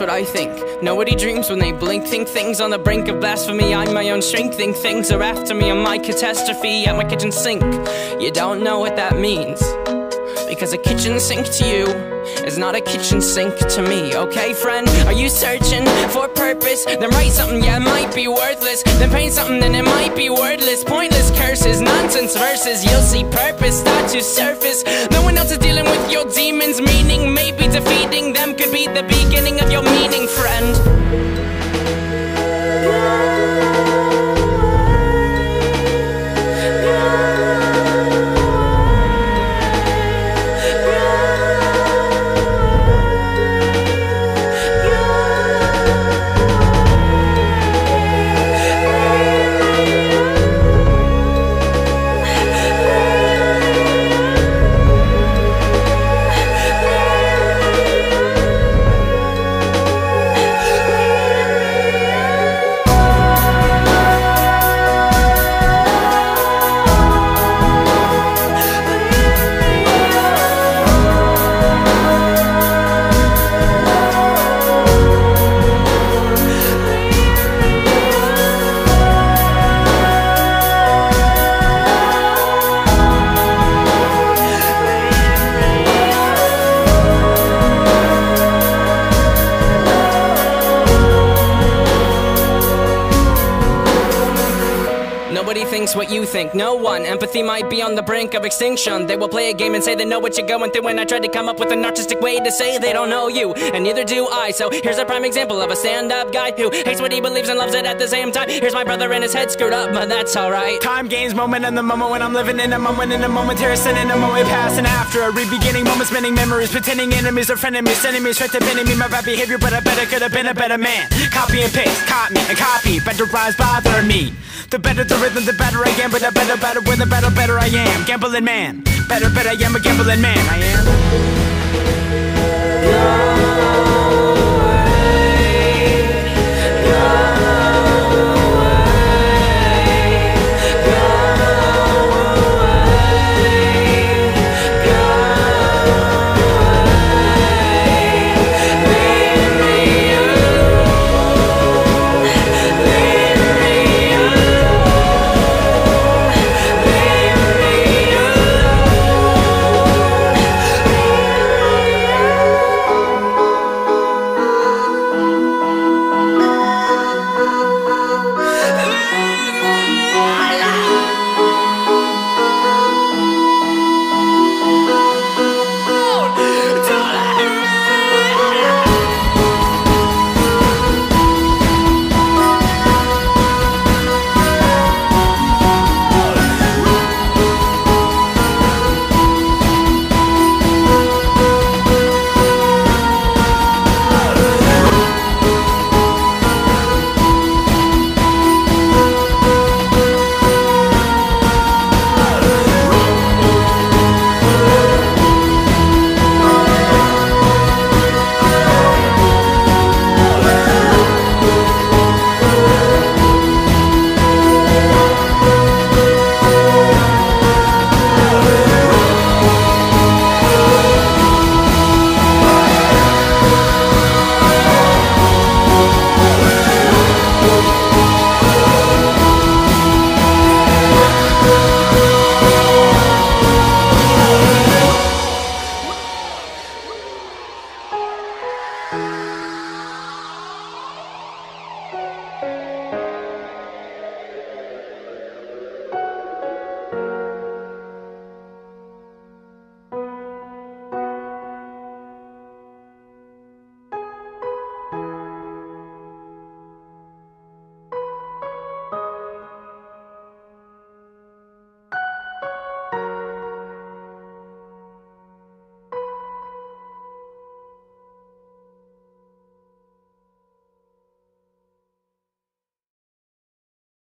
what I think. Nobody dreams when they blink. Think things on the brink of blasphemy. I'm my own strength. Think things are after me. I'm my catastrophe at my kitchen sink. You don't know what that means. Because a kitchen sink to you is not a kitchen sink to me, okay, friend? Are you searching for purpose? Then write something, yeah, it might be worthless. Then paint something, then it might be wordless. Pointless curses, nonsense verses. You'll see purpose start to surface. No one else is dealing with your demons, meaning maybe defeating them could be the beginning of your meaning, friend. Nobody thinks what you think, no one. Empathy might be on the brink of extinction. They will play a game and say they know what you're going through. And I tried to come up with an artistic way to say they don't know you, and neither do I. So here's a prime example of a stand up guy who hates what he believes and loves it at the same time. Here's my brother and his head screwed up, but that's alright. Time gains moment in the moment when I'm living in a moment in a momentary sin in a moment past and after a re-beginning moment spinning memories pretending enemies are frenemies me straight to me my bad behavior but I better could have been a better man copy and paste caught me and copy better rhymes bother me the better the rhythm the better I am but the better better with the better better I am. Gambling man. Better better I am a gambling man. I am